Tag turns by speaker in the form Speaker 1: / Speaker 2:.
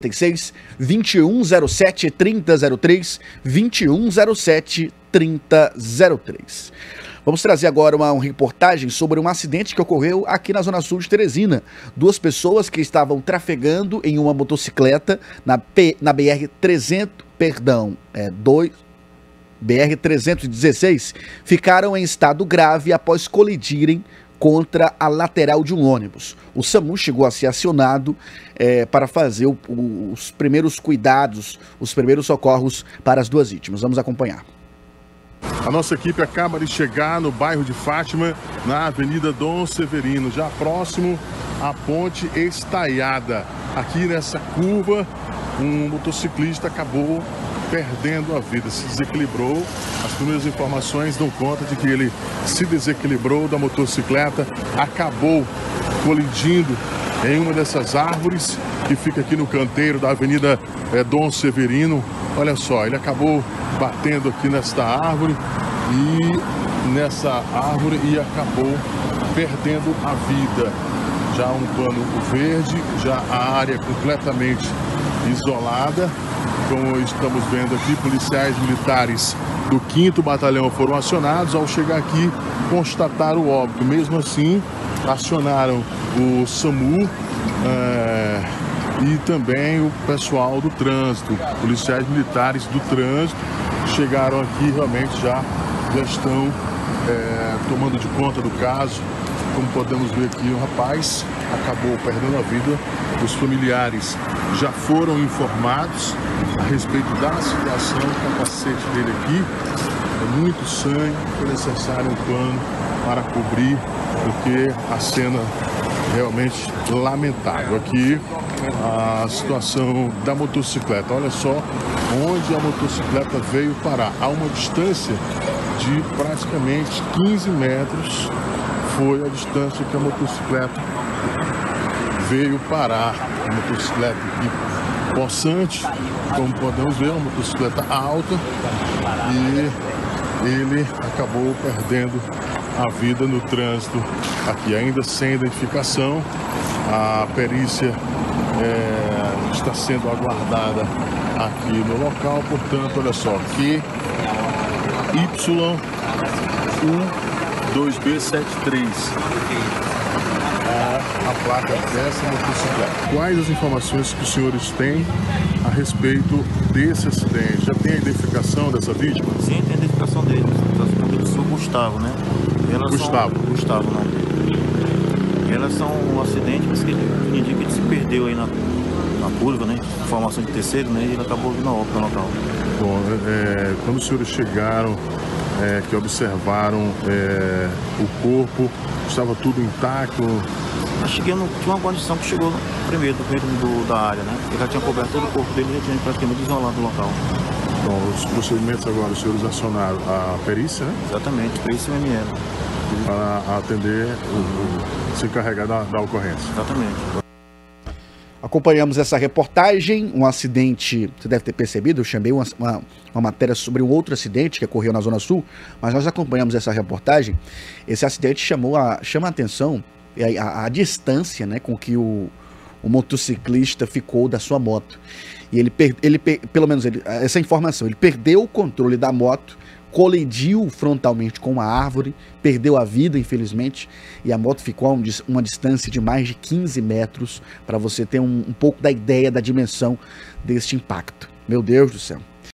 Speaker 1: 36 2107 3003 2107 3003. Vamos trazer agora uma, uma, reportagem sobre um acidente que ocorreu aqui na Zona Sul de Teresina. Duas pessoas que estavam trafegando em uma motocicleta na, P, na BR 300, perdão, é 2 BR 316 ficaram em estado grave após colidirem contra a lateral de um ônibus. O SAMU chegou a ser acionado é, para fazer o, o, os primeiros cuidados, os primeiros socorros para as duas vítimas. Vamos acompanhar.
Speaker 2: A nossa equipe acaba de chegar no bairro de Fátima, na Avenida Dom Severino, já próximo à ponte estaiada. Aqui nessa curva, um motociclista acabou perdendo a vida, se desequilibrou. As primeiras informações dão conta de que ele se desequilibrou da motocicleta, acabou colidindo em uma dessas árvores que fica aqui no canteiro da Avenida é, Dom Severino. Olha só, ele acabou batendo aqui nesta árvore e nessa árvore e acabou perdendo a vida. Já um pano verde, já a área completamente isolada como estamos vendo aqui, policiais militares do 5 Batalhão foram acionados. Ao chegar aqui, constataram o óbito. Mesmo assim, acionaram o SAMU é, e também o pessoal do trânsito, policiais militares do trânsito. Chegaram aqui, realmente já, já estão é, tomando de conta do caso. Como podemos ver aqui, o rapaz acabou perdendo a vida. Os familiares já foram informados a respeito da situação, o capacete dele aqui. É muito sangue, foi necessário um pano para cobrir, porque a cena realmente lamentável. Aqui a situação da motocicleta, olha só onde a motocicleta veio parar, a uma distância de praticamente 15 metros foi a distância que a motocicleta veio parar. A motocicleta aqui possante, como podemos ver, uma motocicleta alta e ele acabou perdendo a vida no trânsito aqui, ainda sem identificação. A perícia é, está sendo aguardada aqui no local, portanto, olha só, Q Y1 2B73. A, a placa dessa motocicleta. Quais as informações que os senhores têm a respeito desse acidente? Já tem a identificação dessa vítima?
Speaker 3: Sim, tem a identificação dele. O senhor Gustavo, né?
Speaker 2: Elas Gustavo.
Speaker 3: São, Gustavo, não. Elas são um acidente, mas que indica que ele se perdeu aí na, na curva, né? Formação de terceiro, né? E ele acabou vindo a óbito no local.
Speaker 2: Bom, é, quando os senhores chegaram é, que observaram é, o corpo, estava tudo intacto.
Speaker 3: Cheguei no, tinha uma condição que chegou primeiro, do primeiro do, da área, né? Ele já tinha coberto todo o corpo dele já tinha praticamente isolado o local.
Speaker 2: Então, os procedimentos agora, os senhores acionaram a perícia, né?
Speaker 3: Exatamente, perícia MML.
Speaker 2: Para atender, o, o, se encarregar da, da ocorrência.
Speaker 3: Exatamente.
Speaker 1: Acompanhamos essa reportagem, um acidente, você deve ter percebido, eu chamei uma, uma, uma, matéria sobre um outro acidente que ocorreu na Zona Sul, mas nós acompanhamos essa reportagem. Esse acidente chamou a, chama a atenção a, a, a distância né, com que o, o motociclista ficou da sua moto. E ele, ele pelo menos ele, essa informação, ele perdeu o controle da moto colidiu frontalmente com uma árvore, perdeu a vida, infelizmente, e a moto ficou a um, uma distância de mais de 15 metros, para você ter um, um pouco da ideia da dimensão deste impacto. Meu Deus do céu.